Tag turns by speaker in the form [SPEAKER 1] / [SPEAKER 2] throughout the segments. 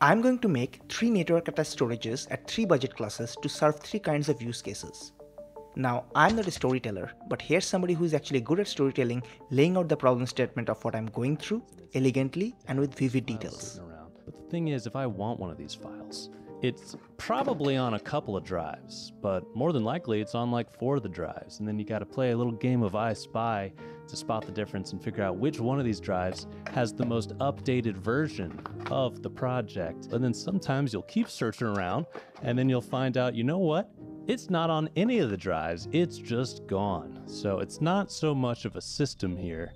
[SPEAKER 1] I'm going to make three network attached storages at three budget classes to serve three kinds of use cases. Now, I'm not a storyteller, but here's somebody who is actually good at storytelling, laying out the problem statement of what I'm going through elegantly and with vivid details.
[SPEAKER 2] But the thing is, if I want one of these files, it's probably on a couple of drives, but more than likely it's on like four of the drives. And then you got to play a little game of I Spy to spot the difference and figure out which one of these drives has the most updated version of the project. And then sometimes you'll keep searching around and then you'll find out, you know what? It's not on any of the drives, it's just gone. So it's not so much of a system here.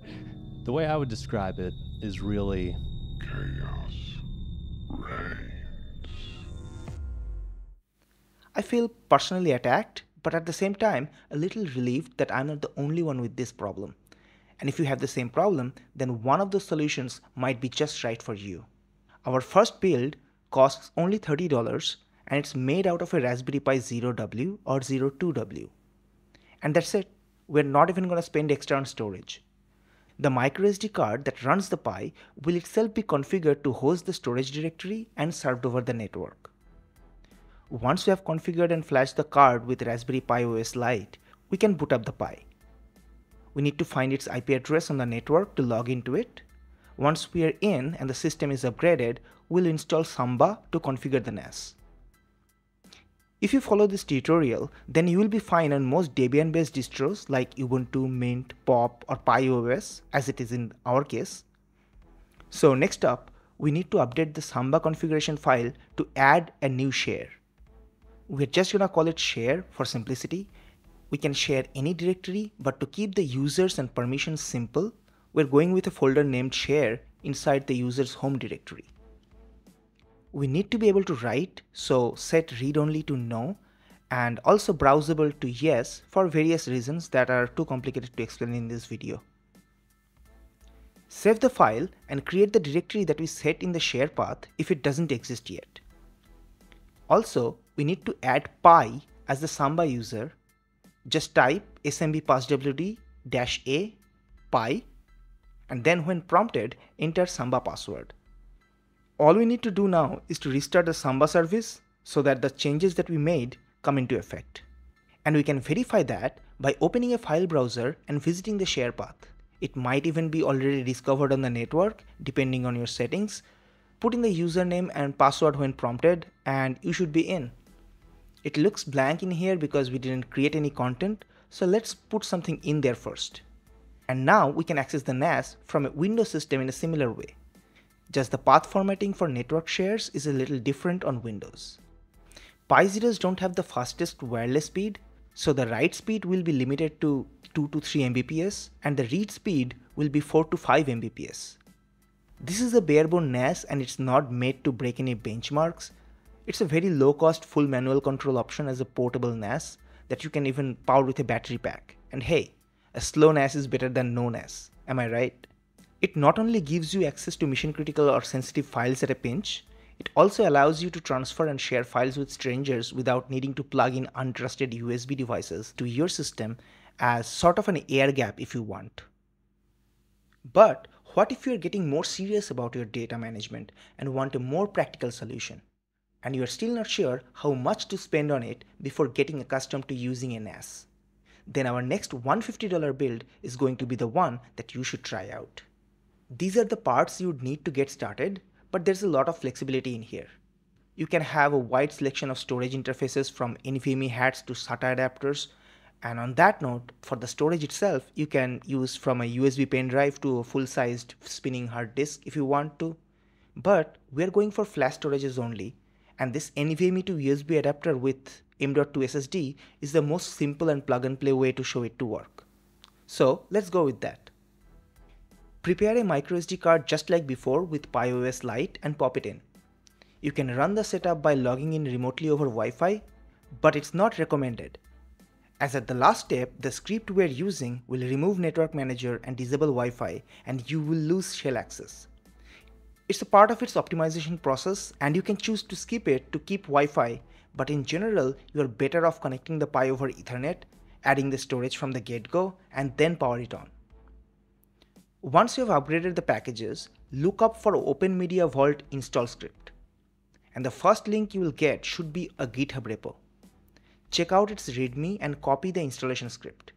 [SPEAKER 2] The way I would describe it is really
[SPEAKER 3] Chaos reigns.
[SPEAKER 1] I feel personally attacked, but at the same time, a little relieved that I'm not the only one with this problem. And if you have the same problem, then one of the solutions might be just right for you. Our first build costs only $30 and it's made out of a Raspberry Pi 0W or 02W. And that's it. We're not even going to spend extra on storage. The microSD card that runs the Pi will itself be configured to host the storage directory and served over the network. Once we have configured and flashed the card with Raspberry Pi OS Lite, we can boot up the Pi. We need to find its IP address on the network to log into it. Once we are in and the system is upgraded, we'll install Samba to configure the NAS. If you follow this tutorial, then you will be fine on most Debian based distros like Ubuntu, Mint, Pop or Pi OS as it is in our case. So next up, we need to update the Samba configuration file to add a new share we're just gonna call it share for simplicity. We can share any directory, but to keep the users and permissions simple, we're going with a folder named share inside the user's home directory. We need to be able to write, so set read only to no, and also browsable to yes for various reasons that are too complicated to explain in this video. Save the file and create the directory that we set in the share path if it doesn't exist yet. Also, we need to add pi as the Samba user. Just type smb passwd dash a pi and then when prompted enter Samba password. All we need to do now is to restart the Samba service so that the changes that we made come into effect. And we can verify that by opening a file browser and visiting the share path. It might even be already discovered on the network depending on your settings. Put in the username and password when prompted and you should be in. It looks blank in here because we didn't create any content, so let's put something in there first. And now we can access the NAS from a Windows system in a similar way. Just the path formatting for network shares is a little different on Windows. Pi Zeros don't have the fastest wireless speed, so the write speed will be limited to 2 to 3 Mbps and the read speed will be 4 to 5 Mbps. This is a barebone NAS and it's not made to break any benchmarks, it's a very low cost full manual control option as a portable NAS that you can even power with a battery pack. And hey, a slow NAS is better than no NAS, am I right? It not only gives you access to mission critical or sensitive files at a pinch, it also allows you to transfer and share files with strangers without needing to plug in untrusted USB devices to your system as sort of an air gap if you want. But what if you're getting more serious about your data management and want a more practical solution? and you are still not sure how much to spend on it before getting accustomed to using a NAS. Then our next $150 build is going to be the one that you should try out. These are the parts you would need to get started, but there's a lot of flexibility in here. You can have a wide selection of storage interfaces from NVMe hats to SATA adapters, and on that note, for the storage itself, you can use from a USB pen drive to a full-sized spinning hard disk if you want to. But we're going for flash storages only, and this NVMe to USB adapter with M.2 SSD is the most simple and plug and play way to show it to work. So let's go with that. Prepare a microSD card just like before with PiOS Lite and pop it in. You can run the setup by logging in remotely over Wi-Fi, but it's not recommended. As at the last step, the script we're using will remove Network Manager and disable Wi-Fi and you will lose shell access. It's a part of its optimization process and you can choose to skip it to keep Wi-Fi, but in general, you are better off connecting the Pi over Ethernet, adding the storage from the get-go, and then power it on. Once you have upgraded the packages, look up for Open Media Vault install script. and the first link you will get should be a GitHub repo. Check out its README and copy the installation script.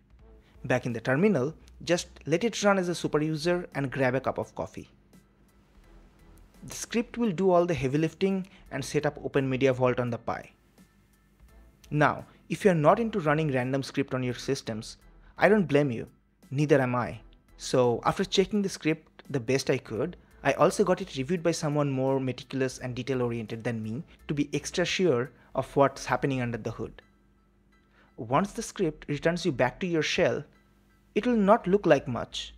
[SPEAKER 1] Back in the terminal, just let it run as a super user and grab a cup of coffee. The script will do all the heavy lifting and set up Open Media Vault on the Pi. Now, if you are not into running random script on your systems, I don't blame you, neither am I. So after checking the script the best I could, I also got it reviewed by someone more meticulous and detail oriented than me to be extra sure of what's happening under the hood. Once the script returns you back to your shell, it will not look like much.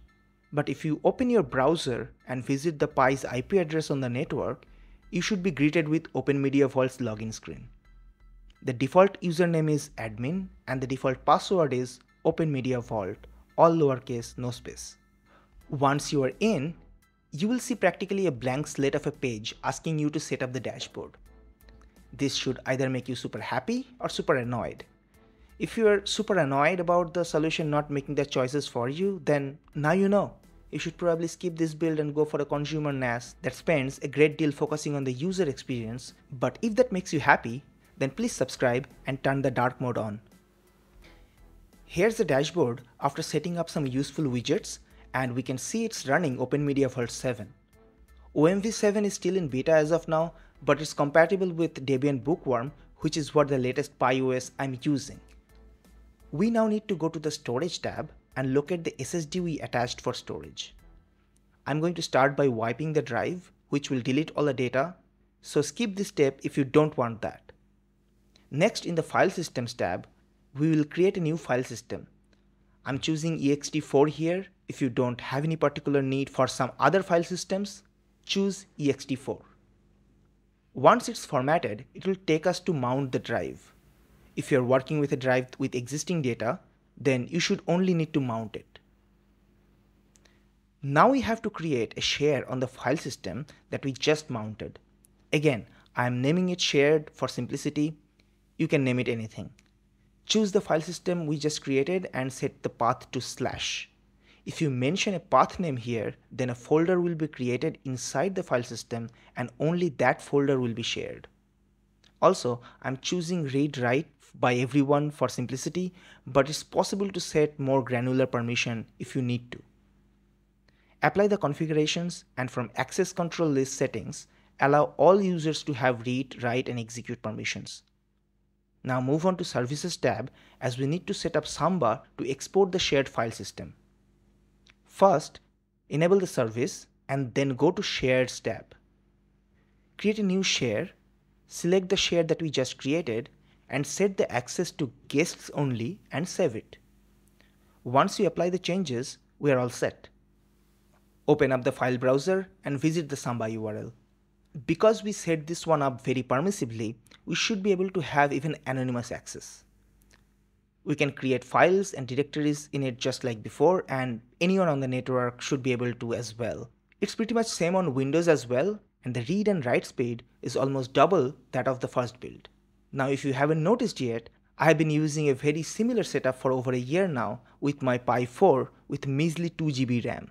[SPEAKER 1] But if you open your browser and visit the Pi's IP address on the network, you should be greeted with Open Media Vault's login screen. The default username is admin and the default password is Open Media Vault, all lowercase, no space. Once you are in, you will see practically a blank slate of a page asking you to set up the dashboard. This should either make you super happy or super annoyed. If you are super annoyed about the solution not making the choices for you, then now you know. You should probably skip this build and go for a consumer NAS that spends a great deal focusing on the user experience, but if that makes you happy, then please subscribe and turn the dark mode on. Here's the dashboard after setting up some useful widgets and we can see it's running Open Media Vault 7. OMV7 is still in beta as of now, but it's compatible with Debian Bookworm, which is what the latest PiOS I'm using. We now need to go to the storage tab and look at the SSD we attached for storage. I'm going to start by wiping the drive, which will delete all the data, so skip this step if you don't want that. Next in the File Systems tab, we will create a new file system. I'm choosing ext4 here. If you don't have any particular need for some other file systems, choose ext4. Once it's formatted, it will take us to mount the drive. If you're working with a drive with existing data, then you should only need to mount it. Now we have to create a share on the file system that we just mounted. Again, I am naming it shared for simplicity you can name it anything. Choose the file system we just created and set the path to slash. If you mention a path name here, then a folder will be created inside the file system and only that folder will be shared. Also, I'm choosing read write by everyone for simplicity, but it's possible to set more granular permission if you need to. Apply the configurations and from access control list settings, allow all users to have read, write and execute permissions. Now move on to Services tab as we need to set up Samba to export the shared file system. First, enable the service and then go to Shares tab. Create a new share, select the share that we just created and set the access to guests only and save it. Once you apply the changes, we are all set. Open up the file browser and visit the Samba URL because we set this one up very permissively, we should be able to have even anonymous access. We can create files and directories in it just like before and anyone on the network should be able to as well. It's pretty much same on Windows as well and the read and write speed is almost double that of the first build. Now if you haven't noticed yet, I have been using a very similar setup for over a year now with my Pi 4 with measly 2GB RAM.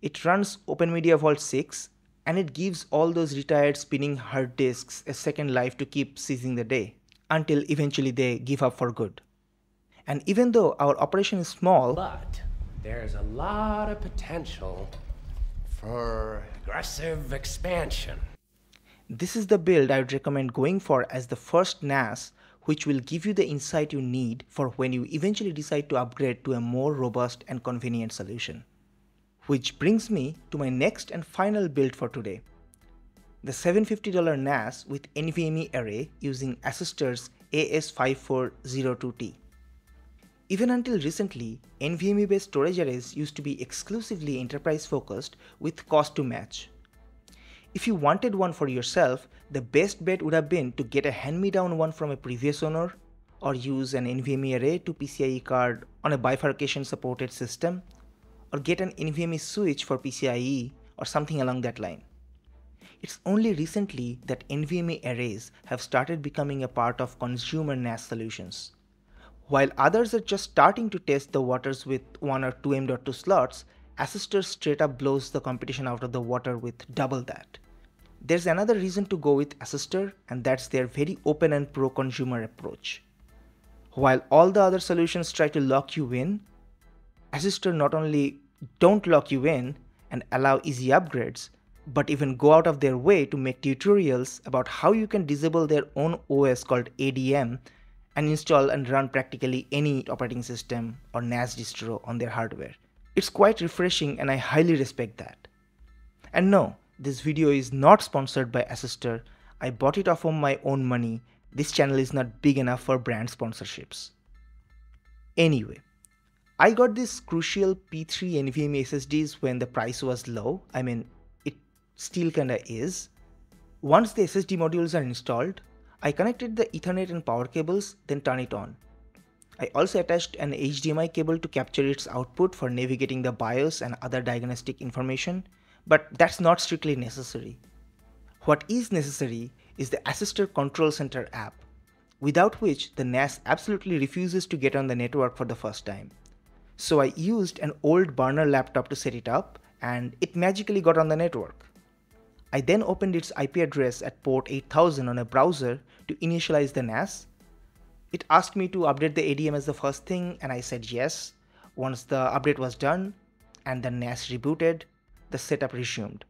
[SPEAKER 1] It runs OpenMedia Vault 6 and it gives all those retired spinning hard disks a second life to keep seizing the day until eventually they give up for good. And even though our operation is small,
[SPEAKER 4] but there's a lot of potential for aggressive expansion.
[SPEAKER 1] This is the build I would recommend going for as the first NAS which will give you the insight you need for when you eventually decide to upgrade to a more robust and convenient solution. Which brings me to my next and final build for today. The $750 NAS with NVMe array using Asustor's AS5402T. Even until recently, NVMe based storage arrays used to be exclusively enterprise focused with cost to match. If you wanted one for yourself, the best bet would have been to get a hand-me-down one from a previous owner or use an NVMe array to PCIe card on a bifurcation supported system or get an NVMe switch for PCIe or something along that line. It's only recently that NVMe arrays have started becoming a part of consumer NAS solutions. While others are just starting to test the waters with 1 or 2 M.2 slots, Asustor straight up blows the competition out of the water with double that. There's another reason to go with Asustor and that's their very open and pro-consumer approach. While all the other solutions try to lock you in, Asustor not only don't lock you in and allow easy upgrades, but even go out of their way to make tutorials about how you can disable their own OS called ADM and install and run practically any operating system or NAS distro on their hardware. It's quite refreshing and I highly respect that. And no, this video is not sponsored by Asustor. I bought it off of my own money. This channel is not big enough for brand sponsorships. Anyway, I got this crucial P3 NVMe SSDs when the price was low. I mean, it still kinda is. Once the SSD modules are installed, I connected the Ethernet and power cables, then turn it on. I also attached an HDMI cable to capture its output for navigating the BIOS and other diagnostic information, but that's not strictly necessary. What is necessary is the Asustor Control Center app, without which the NAS absolutely refuses to get on the network for the first time. So I used an old burner laptop to set it up and it magically got on the network. I then opened its IP address at port 8000 on a browser to initialize the NAS. It asked me to update the ADM as the first thing and I said yes. Once the update was done and the NAS rebooted, the setup resumed.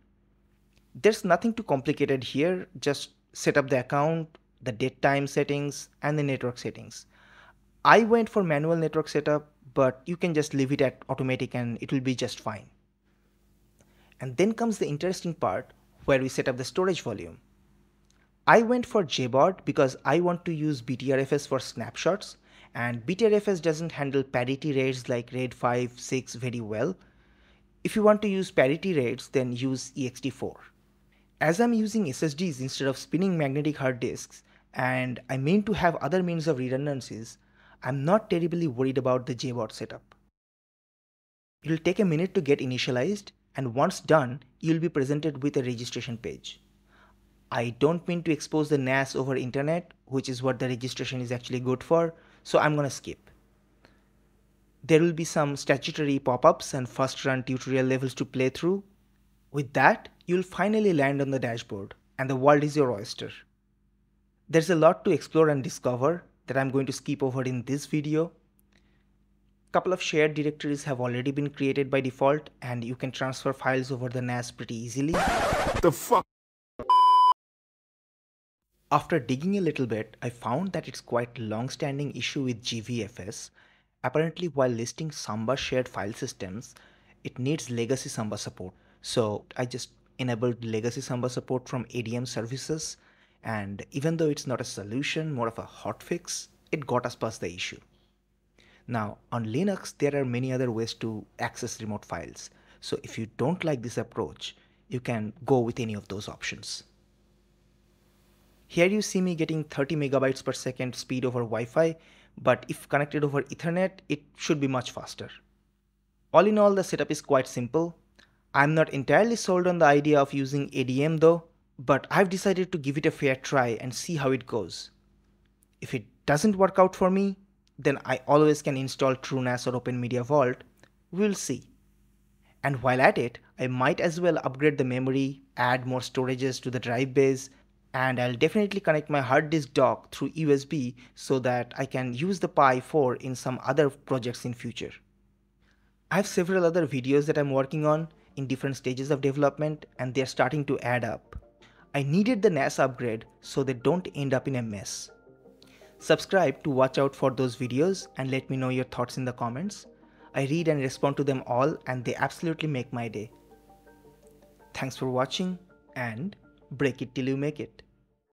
[SPEAKER 1] There's nothing too complicated here, just set up the account, the date time settings and the network settings. I went for manual network setup but you can just leave it at automatic and it will be just fine. And then comes the interesting part where we set up the storage volume. I went for JBOD because I want to use BTRFS for snapshots and BTRFS doesn't handle parity RAIDs like RAID 5, 6 very well. If you want to use parity RAIDs then use ext4. As I'm using SSDs instead of spinning magnetic hard disks and I mean to have other means of redundancies, I'm not terribly worried about the JBOD setup. It'll take a minute to get initialized and once done, you'll be presented with a registration page. I don't mean to expose the NAS over internet, which is what the registration is actually good for, so I'm gonna skip. There will be some statutory pop-ups and first run tutorial levels to play through. With that, you'll finally land on the dashboard and the world is your oyster. There's a lot to explore and discover, that I'm going to skip over in this video. A couple of shared directories have already been created by default and you can transfer files over the NAS pretty easily.
[SPEAKER 3] The fuck?
[SPEAKER 1] After digging a little bit, I found that it's quite a long-standing issue with GVFS. Apparently while listing Samba shared file systems, it needs legacy Samba support. So I just enabled legacy Samba support from ADM services and even though it's not a solution, more of a hotfix, it got us past the issue. Now, on Linux, there are many other ways to access remote files. So if you don't like this approach, you can go with any of those options. Here you see me getting 30 megabytes per second speed over Wi-Fi, but if connected over Ethernet, it should be much faster. All in all, the setup is quite simple. I'm not entirely sold on the idea of using ADM though, but I've decided to give it a fair try and see how it goes. If it doesn't work out for me, then I always can install TrueNAS or OpenMedia Vault, we'll see. And while at it, I might as well upgrade the memory, add more storages to the drive base, and I'll definitely connect my hard disk dock through USB so that I can use the Pi 4 in some other projects in future. I have several other videos that I'm working on in different stages of development and they're starting to add up. I needed the NAS upgrade so they don't end up in a mess. Subscribe to watch out for those videos and let me know your thoughts in the comments. I read and respond to them all and they absolutely make my day. Thanks for watching and break it till you make it.